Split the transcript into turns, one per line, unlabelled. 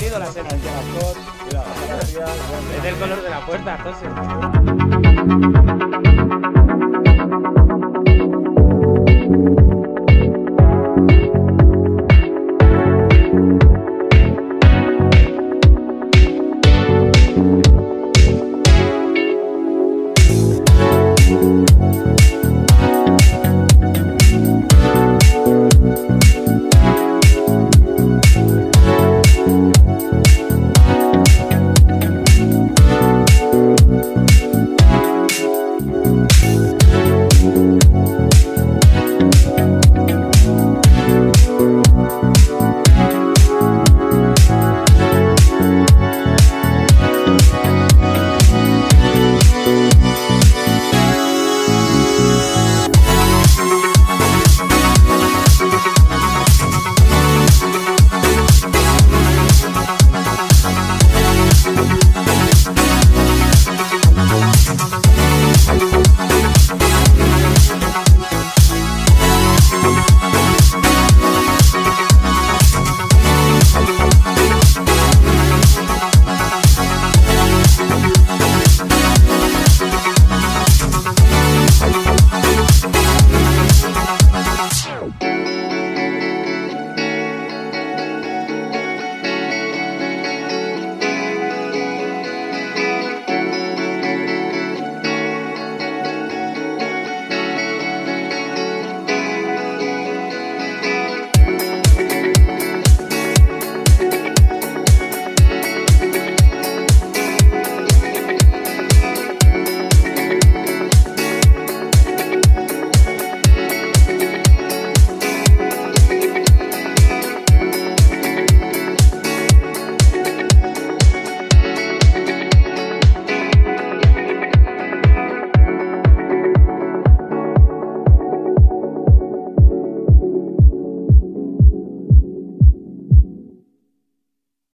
la
cena.
Es del color de la puerta, José.